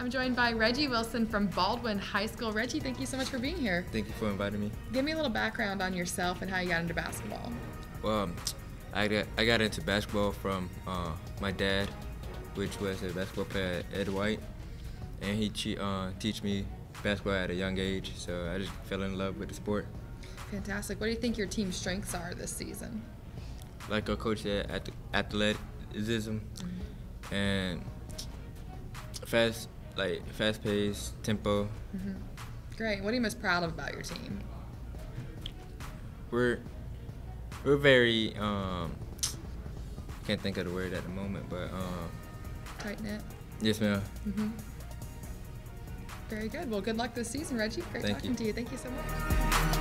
I'm joined by Reggie Wilson from Baldwin High School. Reggie, thank you so much for being here. Thank you for inviting me. Give me a little background on yourself and how you got into basketball. Well, I got, I got into basketball from uh, my dad, which was a basketball player Ed White, and he uh, teach me basketball at a young age. So I just fell in love with the sport. Fantastic. What do you think your team's strengths are this season? Like a coach said, athleticism mm-hmm. and fast, like fast pace, tempo. Mm-hmm. Great. What are you most proud of about your team? We're we're very um, can't think of the word at the moment, but um, tight knit. Yes, ma'am. Mm-hmm. Very good. Well, good luck this season, Reggie. Great Thank talking you. to you. Thank you so much.